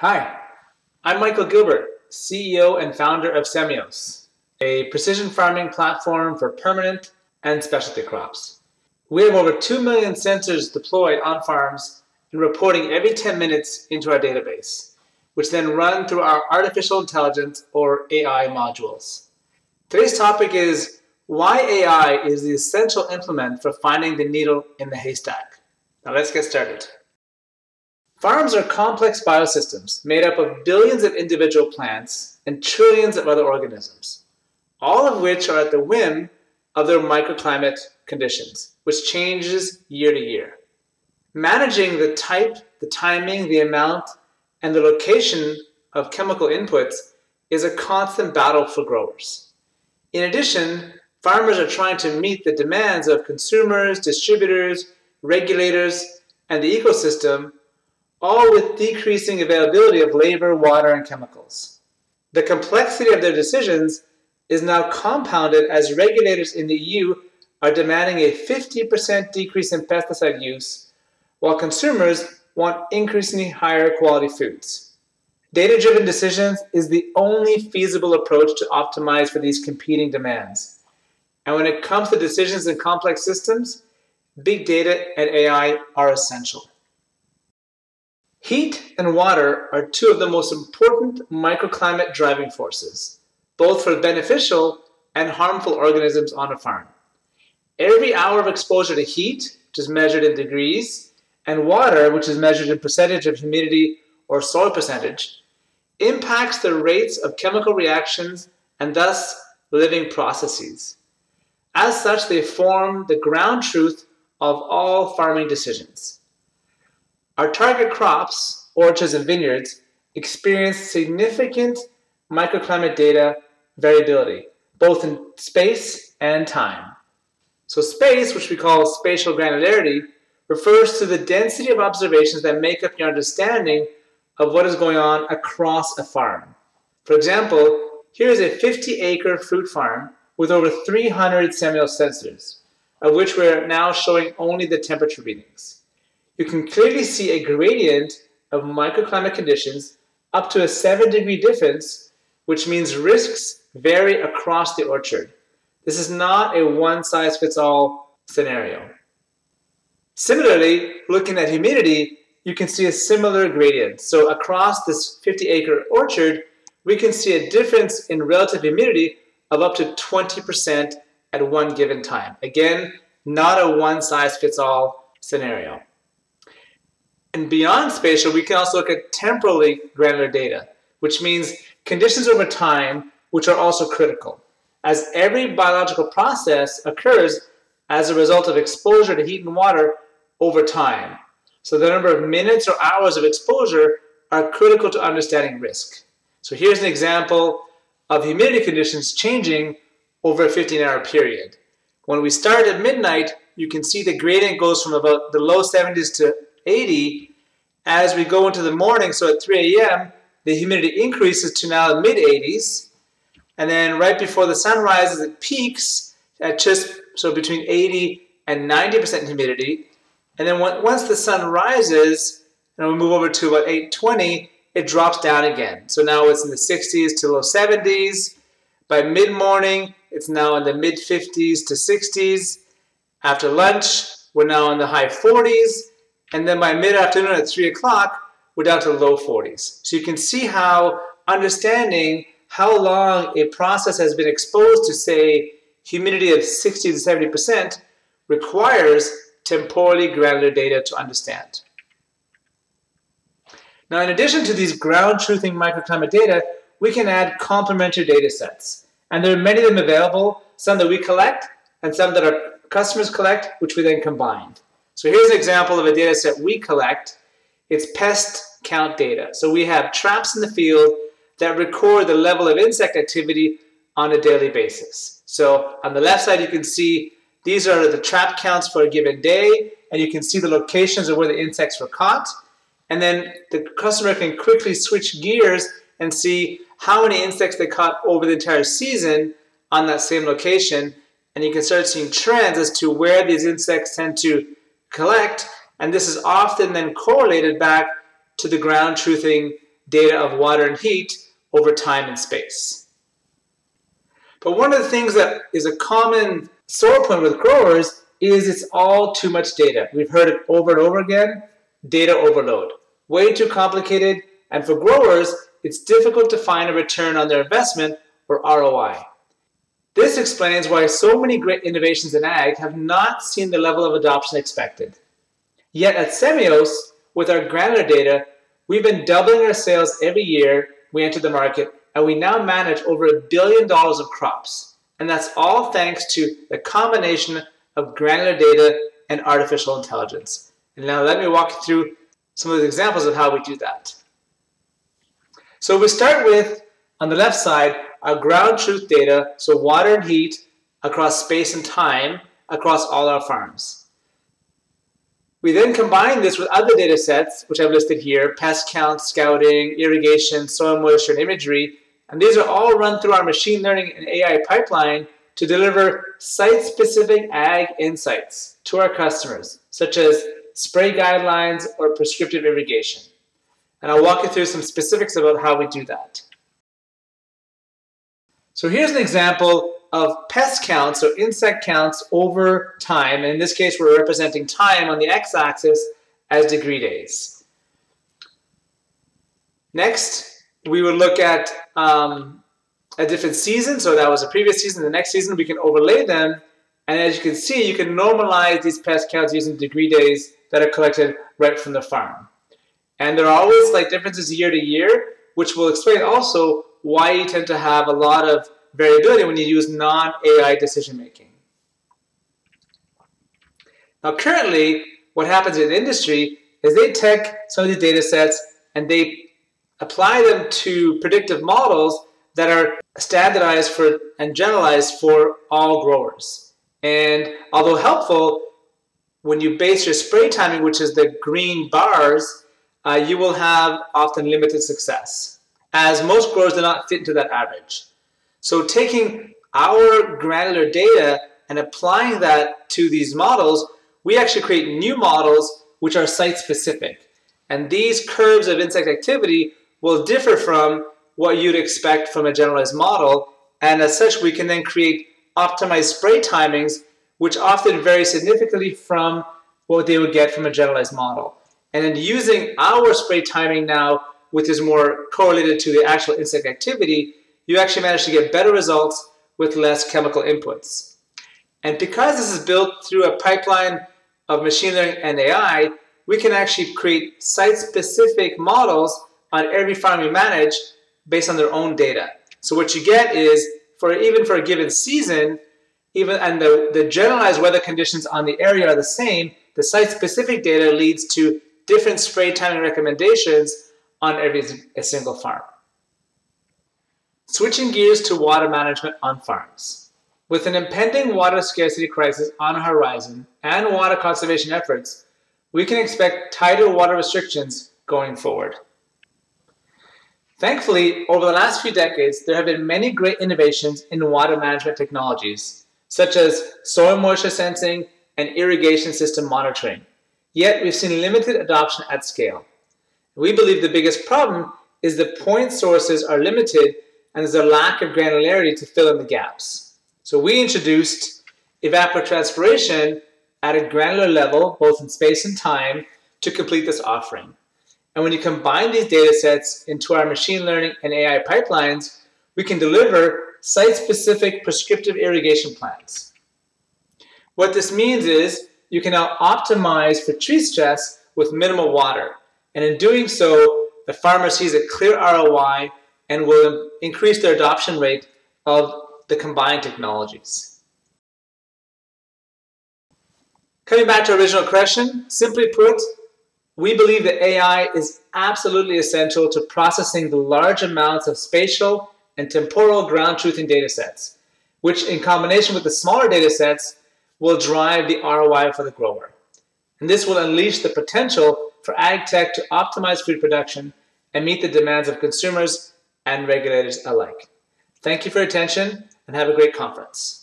Hi, I'm Michael Gilbert, CEO and founder of Semios, a precision farming platform for permanent and specialty crops. We have over 2 million sensors deployed on farms and reporting every 10 minutes into our database, which then run through our artificial intelligence or AI modules. Today's topic is why AI is the essential implement for finding the needle in the haystack. Now let's get started. Farms are complex biosystems made up of billions of individual plants and trillions of other organisms, all of which are at the whim of their microclimate conditions, which changes year to year. Managing the type, the timing, the amount, and the location of chemical inputs is a constant battle for growers. In addition, farmers are trying to meet the demands of consumers, distributors, regulators, and the ecosystem all with decreasing availability of labor, water, and chemicals. The complexity of their decisions is now compounded as regulators in the EU are demanding a 50% decrease in pesticide use, while consumers want increasingly higher quality foods. Data driven decisions is the only feasible approach to optimize for these competing demands. And when it comes to decisions in complex systems, big data and AI are essential. Heat and water are two of the most important microclimate driving forces, both for beneficial and harmful organisms on a farm. Every hour of exposure to heat, which is measured in degrees, and water, which is measured in percentage of humidity or soil percentage, impacts the rates of chemical reactions and thus living processes. As such, they form the ground truth of all farming decisions. Our target crops, orchards and vineyards, experience significant microclimate data variability, both in space and time. So space, which we call spatial granularity, refers to the density of observations that make up your understanding of what is going on across a farm. For example, here is a 50-acre fruit farm with over 300 Semios sensors, of which we're now showing only the temperature readings you can clearly see a gradient of microclimate conditions up to a 7 degree difference, which means risks vary across the orchard. This is not a one size fits all scenario. Similarly, looking at humidity, you can see a similar gradient. So across this 50 acre orchard, we can see a difference in relative humidity of up to 20% at one given time. Again, not a one size fits all scenario. And beyond spatial, we can also look at temporally granular data, which means conditions over time, which are also critical. As every biological process occurs as a result of exposure to heat and water over time. So the number of minutes or hours of exposure are critical to understanding risk. So here's an example of humidity conditions changing over a 15 hour period. When we start at midnight, you can see the gradient goes from about the low 70s to 80 as we go into the morning. So at 3 a.m., the humidity increases to now mid 80s. And then right before the sun rises, it peaks at just so between 80 and 90% humidity. And then once the sun rises, and we move over to about 820, it drops down again. So now it's in the 60s to low 70s. By mid morning, it's now in the mid 50s to 60s. After lunch, we're now in the high 40s. And then by mid-afternoon at 3 o'clock, we're down to the low 40s. So you can see how understanding how long a process has been exposed to, say, humidity of 60 to 70% requires temporally granular data to understand. Now, in addition to these ground truthing microclimate data, we can add complementary data sets. And there are many of them available, some that we collect and some that our customers collect, which we then combine. So here's an example of a data set we collect. It's pest count data. So we have traps in the field that record the level of insect activity on a daily basis. So on the left side, you can see these are the trap counts for a given day, and you can see the locations of where the insects were caught. And then the customer can quickly switch gears and see how many insects they caught over the entire season on that same location. And you can start seeing trends as to where these insects tend to collect, and this is often then correlated back to the ground truthing data of water and heat over time and space. But one of the things that is a common sore point with growers is it's all too much data. We've heard it over and over again, data overload. Way too complicated, and for growers, it's difficult to find a return on their investment or ROI. This explains why so many great innovations in ag have not seen the level of adoption expected. Yet at Semios, with our granular data, we've been doubling our sales every year we enter the market, and we now manage over a billion dollars of crops. And that's all thanks to the combination of granular data and artificial intelligence. And now let me walk you through some of the examples of how we do that. So we start with, on the left side, our ground truth data, so water and heat across space and time across all our farms. We then combine this with other data sets, which I've listed here, pest count, scouting, irrigation, soil moisture, and imagery, and these are all run through our machine learning and AI pipeline to deliver site-specific ag insights to our customers, such as spray guidelines or prescriptive irrigation. And I'll walk you through some specifics about how we do that. So here's an example of pest counts, so insect counts over time. And in this case, we're representing time on the x-axis as degree days. Next, we would look at um, a different season. So that was a previous season. The next season, we can overlay them. And as you can see, you can normalize these pest counts using degree days that are collected right from the farm. And there are always like differences year to year, which will explain also why you tend to have a lot of variability when you use non-AI decision making. Now currently, what happens in industry is they take some of these data sets and they apply them to predictive models that are standardized for and generalized for all growers. And although helpful, when you base your spray timing, which is the green bars, uh, you will have often limited success, as most growers do not fit into that average. So taking our granular data and applying that to these models, we actually create new models which are site-specific. And these curves of insect activity will differ from what you'd expect from a generalized model. And as such, we can then create optimized spray timings, which often vary significantly from what they would get from a generalized model. And then using our spray timing now, which is more correlated to the actual insect activity, you actually manage to get better results with less chemical inputs. And because this is built through a pipeline of machine learning and AI, we can actually create site-specific models on every farm we manage based on their own data. So what you get is, for even for a given season, even and the, the generalized weather conditions on the area are the same, the site-specific data leads to different spray timing recommendations on every single farm. Switching gears to water management on farms. With an impending water scarcity crisis on the horizon and water conservation efforts, we can expect tighter water restrictions going forward. Thankfully, over the last few decades, there have been many great innovations in water management technologies, such as soil moisture sensing and irrigation system monitoring. Yet, we've seen limited adoption at scale. We believe the biggest problem is the point sources are limited and there's a lack of granularity to fill in the gaps. So we introduced evapotranspiration at a granular level, both in space and time, to complete this offering. And when you combine these data sets into our machine learning and AI pipelines, we can deliver site-specific prescriptive irrigation plans. What this means is you can now optimize for tree stress with minimal water. And in doing so, the farmer sees a clear ROI and will increase their adoption rate of the combined technologies. Coming back to our original question, simply put, we believe that AI is absolutely essential to processing the large amounts of spatial and temporal ground truthing data sets, which in combination with the smaller data sets will drive the ROI for the grower. And this will unleash the potential for ag tech to optimize food production and meet the demands of consumers and regulators alike. Thank you for your attention and have a great conference.